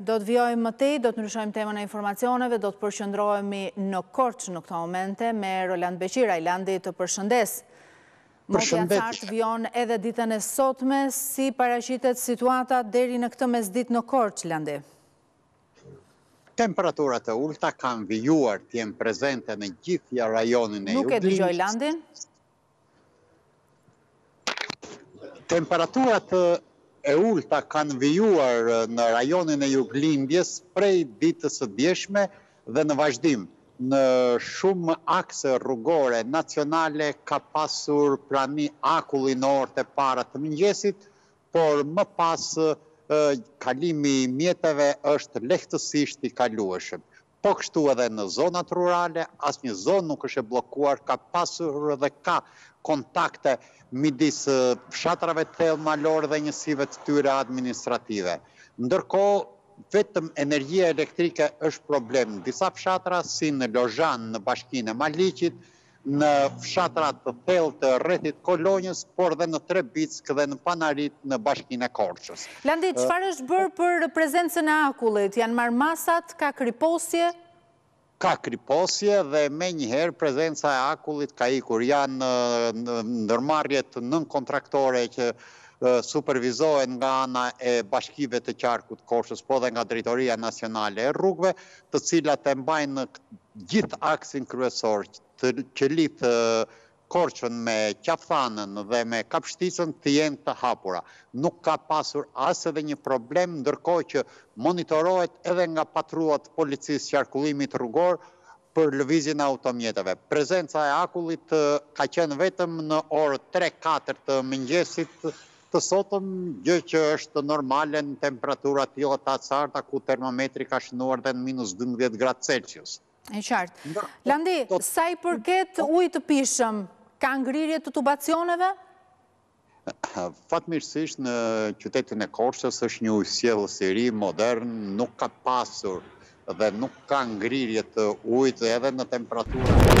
Do të vijojmë më tej, do të ndryshojmë temën e informacioneve, do të përqendrohemi në Korçë në këto momente me Roland Beqiraj, Landi të përshëndes. Moti i acartë vijon edhe ditën e sotme, si paraqitet situata deri në këtë mesditë në Korçë, Landi? Temperaturat e ulëta kanë vijuar të jenë prezente në gjithë rajonin e jug. Nuk e dëgjoj Landin? Temperaturat e ulëta kanë vijuar në rajonin e juglindjes prej ditës së djeshme dhe në vazhdim. Në shumë akse rrugore nacionale ka pasur prani akulli në orët e para të mëngjesit, por më pas kalimi i mjeteve është lehtësisht i kalueshëm. Po kështu edhe në zonat rurale, asnjë zonë nuk është e bllokuar, ka pasur dhe ka kontakte midis fshatrave të thellë malorë dhe njësive të tyre administrative. Ndërkohë, vetëm energjia elektrike është problem në disa fshatra, si në Lozhan në bashkinë e Maliqit, në fshatrat të thellë të rrethit të Kolonjës, por dhe në Trebickë dhe në Panarit në bashkinë e Korçës. Landi, çfarë është bërë për prezencën e akullit? Janë marrë masat, ka kriposje? Ka kriposje dhe menjëherë prezenca e akullit ka ikur. Janë ndërmarrjet nënkontraktore që supervizohen nga ana e bashkive të qarkut Korçës, po dhe nga Drejtoria Nacionale e Rrugëve, të cilat e mbajnë gjithë aksin kryesor që lidh Korçën me Qafthanën dhe me Kapshticën të jenë të hapura. Nuk ka pasur as edhe një problem, ndërkohë që monitorohet edhe nga patrullat e Policisë Qarkullimit Rrugor për lëvizjen e automjeteve. Prezenca e akullit ka qenë vetëm në orët tre katër të mëngjesit, Të sotëm, gjë që është normale në temperatura të tilla të acarta ku termometri ka shënuar dhe në minus dymbëdhjetë gradë Celsius. E qartë. Landi, sa i përket ujit të pijshëm, ka ngrirje të tubacioneve? Fatmirësisht në qytetin e Korçës është një ujësjellës i ri, modern, nuk ka pasur dhe nuk ka ngrirje të ujit edhe në temperatura të